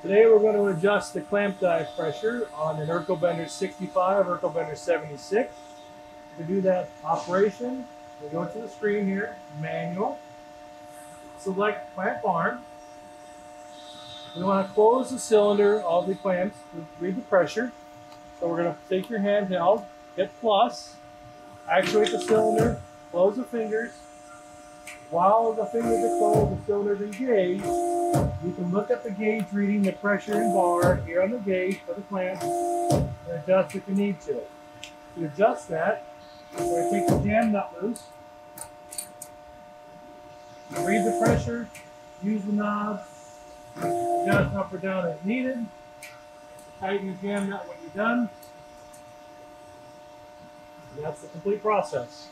Today we're going to adjust the clamp die pressure on an Erco Bender 65, Erco Bender 76. To do that operation, we go to the screen here, manual, select clamp arm. We want to close the cylinder of the clamps to read the pressure. So we're going to take your handheld, hit plus, actuate the cylinder, close the fingers. While the fingers are closed, the cylinder is engaged, look at the gauge reading the pressure and bar here on the gauge for the clamp and adjust if you need to. To adjust that, we're going to take the jam nut loose, read the pressure, use the knob, adjust up or down as needed, tighten the jam nut when you're done. And that's the complete process.